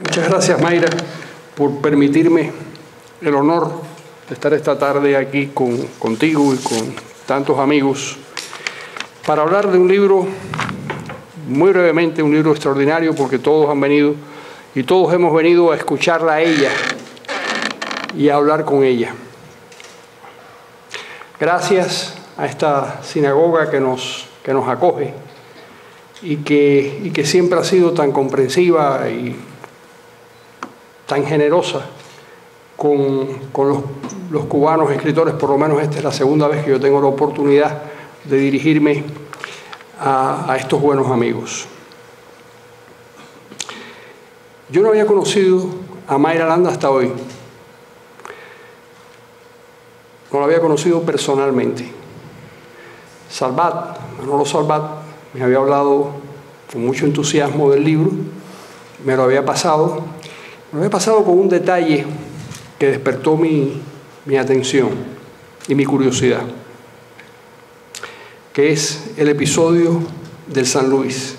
Muchas gracias, Mayra, por permitirme el honor de estar esta tarde aquí con, contigo y con tantos amigos para hablar de un libro, muy brevemente, un libro extraordinario porque todos han venido y todos hemos venido a escucharla a ella y a hablar con ella. Gracias a esta sinagoga que nos, que nos acoge y que, y que siempre ha sido tan comprensiva y tan generosa con, los, los, cubanos escritores, por lo menos esta es la segunda vez que yo tengo la oportunidad de dirigirme a, a estos buenos amigos. Yo no había conocido a Mayra Landa hasta hoy. No la había conocido personalmente. Salvat, Manolo Salvat, me había hablado con mucho entusiasmo del libro, me lo había pasado, me había pasado con un detalle que despertó mi, mi atención y mi curiosidad, que es el episodio del San Luis,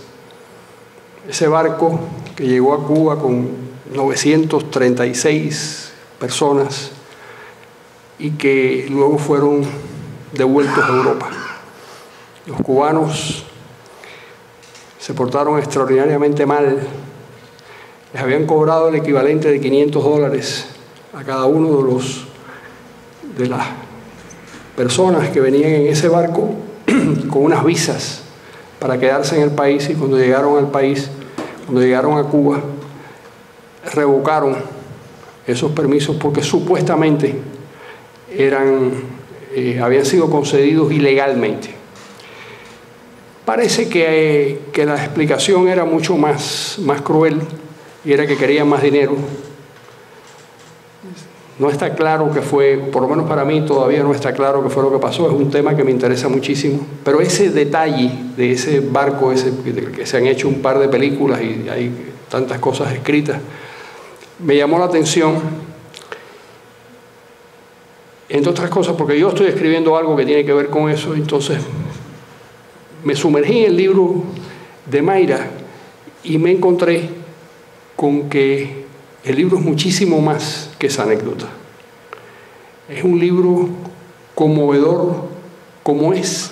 ese barco que llegó a Cuba con 936 personas y que luego fueron devueltos a Europa. Los cubanos se portaron extraordinariamente mal. Les habían cobrado el equivalente de 500 dólares a cada uno de los de las personas que venían en ese barco con unas visas para quedarse en el país y cuando llegaron al país, cuando llegaron a Cuba, revocaron esos permisos porque supuestamente eran, eh, habían sido concedidos ilegalmente. Parece que, que, la explicación era mucho más, más cruel y era que querían más dinero. No está claro que fue, por lo menos para mí todavía no está claro qué fue lo que pasó, es un tema que me interesa muchísimo, pero ese detalle de ese barco, ese, que se han hecho un par de películas y hay tantas cosas escritas, me llamó la atención entre otras cosas porque yo estoy escribiendo algo que tiene que ver con eso, entonces me sumergí en el libro de Mayra y me encontré con que el libro es muchísimo más que esa anécdota. Es un libro conmovedor como es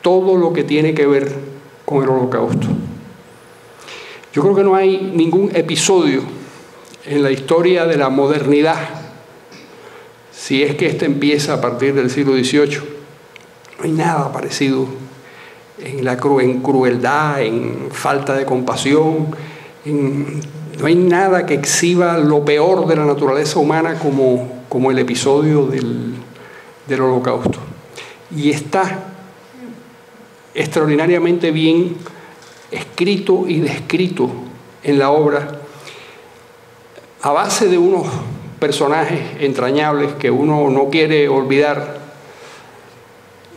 todo lo que tiene que ver con el holocausto. Yo creo que no hay ningún episodio en la historia de la modernidad si es que este empieza a partir del siglo XVIII. No hay nada parecido en, la cru en crueldad, en falta de compasión, no hay nada que exhiba lo peor de la naturaleza humana como, como el episodio del, del holocausto. Y está extraordinariamente bien escrito y descrito en la obra a base de unos personajes entrañables que uno no quiere olvidar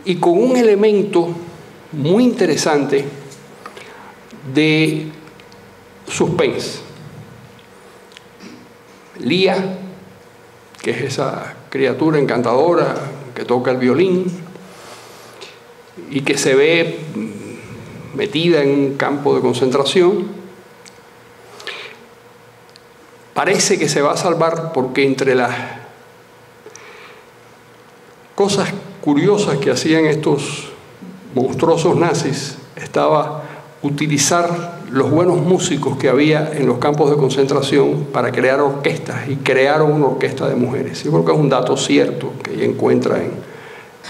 y con un elemento muy interesante de suspense. Lía, que es esa criatura encantadora que toca el violín y que se ve metida en un campo de concentración, parece que se va a salvar porque entre las cosas curiosas que hacían estos monstruosos nazis estaba utilizar los buenos músicos que había en los campos de concentración para crear orquestas y crearon una orquesta de mujeres. Yo creo que es un dato cierto que ella encuentra en,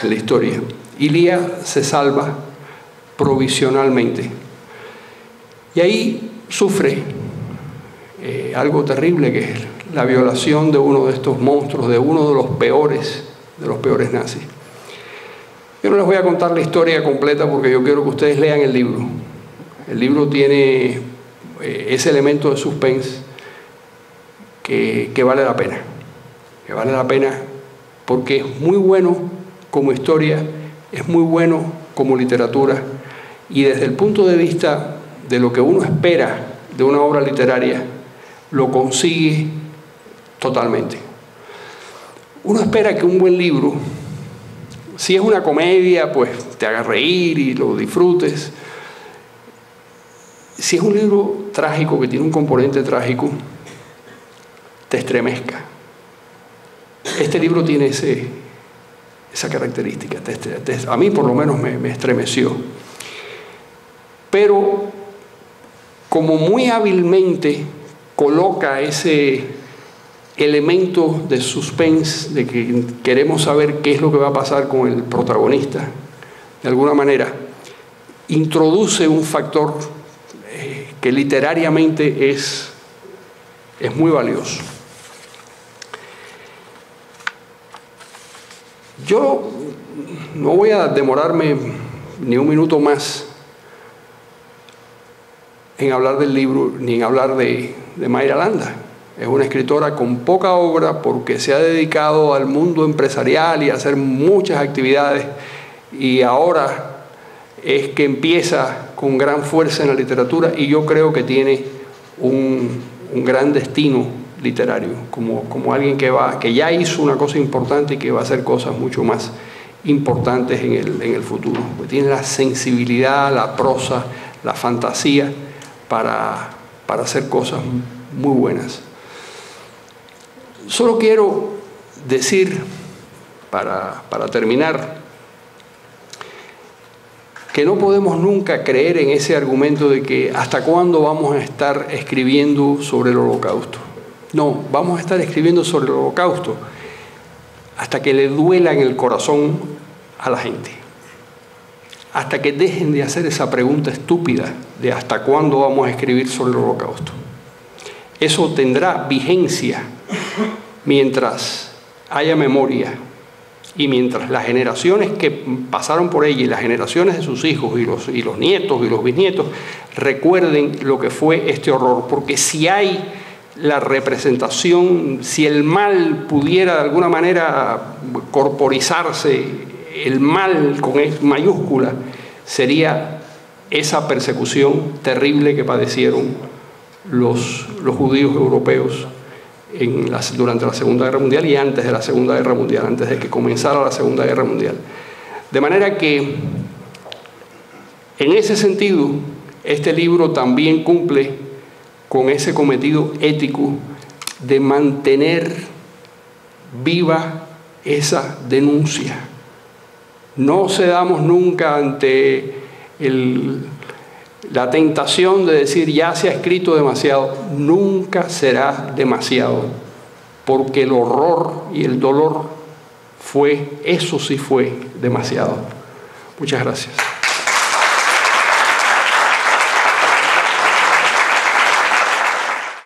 la historia. Ilía se salva provisionalmente y ahí sufre eh, algo terrible que es la violación de uno de estos monstruos, de uno de los peores, de los peores nazis. Yo no les voy a contar la historia completa porque yo quiero que ustedes lean el libro. El libro tiene eh, ese elemento de suspense que, que vale la pena, que vale la pena porque es muy bueno como historia, es muy bueno como literatura y desde el punto de vista de lo que uno espera de una obra literaria, lo consigue totalmente. Uno espera que un buen libro, si es una comedia, pues te haga reír y lo disfrutes. Si es un libro trágico, que tiene un componente trágico, te estremezca. Este libro tiene ese, esa característica. A mí por lo menos me, me estremeció. Pero como muy hábilmente coloca ese elemento de suspense, de que queremos saber qué es lo que va a pasar con el protagonista, de alguna manera, introduce un factor que literariamente es, es muy valioso. Yo no voy a demorarme ni un minuto más en hablar del libro ni en hablar de, de Mayra Landa. Es una escritora con poca obra porque se ha dedicado al mundo empresarial y a hacer muchas actividades y ahora es que empieza con gran fuerza en la literatura y yo creo que tiene un, un gran destino literario, como, como alguien que, va, que ya hizo una cosa importante y que va a hacer cosas mucho más importantes en el, en el futuro. Tiene la sensibilidad, la prosa, la fantasía para, para hacer cosas muy buenas. Solo quiero decir, para, para terminar, que no podemos nunca creer en ese argumento de que hasta cuándo vamos a estar escribiendo sobre el holocausto. No, vamos a estar escribiendo sobre el holocausto hasta que le duela en el corazón a la gente hasta que dejen de hacer esa pregunta estúpida de hasta cuándo vamos a escribir sobre el holocausto. Eso tendrá vigencia mientras haya memoria y mientras las generaciones que pasaron por ella y las generaciones de sus hijos y los, y los nietos y los bisnietos recuerden lo que fue este horror. Porque si hay la representación, si el mal pudiera de alguna manera corporizarse el mal con e mayúscula sería esa persecución terrible que padecieron los, los judíos europeos durante la Segunda Guerra Mundial y antes de la Segunda Guerra Mundial, antes de que comenzara la Segunda Guerra Mundial. De manera que, en ese sentido, este libro también cumple con ese cometido ético de mantener viva esa denuncia no cedamos nunca ante la tentación de decir ya se ha escrito demasiado. Nunca será demasiado, porque el horror y el dolor fue, eso sí fue demasiado. Muchas gracias.